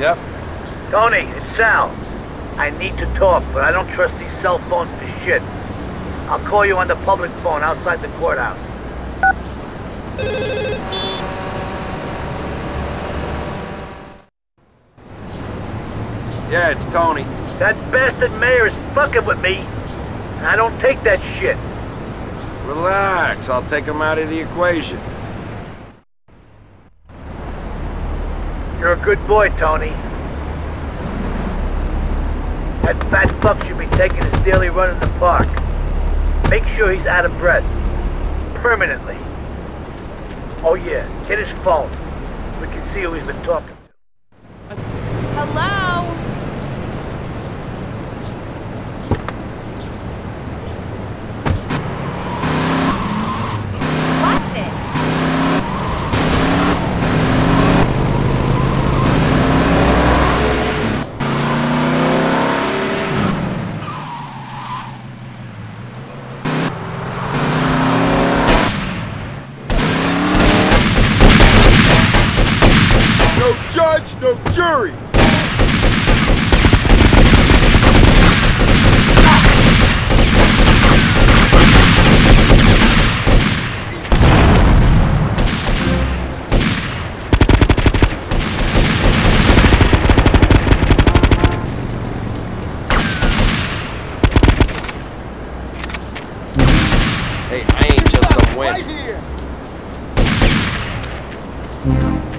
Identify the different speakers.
Speaker 1: Yep.
Speaker 2: Toni, it's Sal. I need to talk, but I don't trust these cell phones for shit. I'll call you on the public phone outside the courthouse.
Speaker 1: Yeah, it's Toni.
Speaker 2: That bastard mayor is fucking with me, I don't take that shit.
Speaker 1: Relax, I'll take him out of the equation.
Speaker 2: You're a good boy, Toni. That fat fuck should be taking his daily run in the park. Make sure he's out of breath. Permanently. Oh yeah, get his phone. We can see who he's been talking to.
Speaker 1: No judge, no jury. Hey, I ain't just some win.
Speaker 3: Right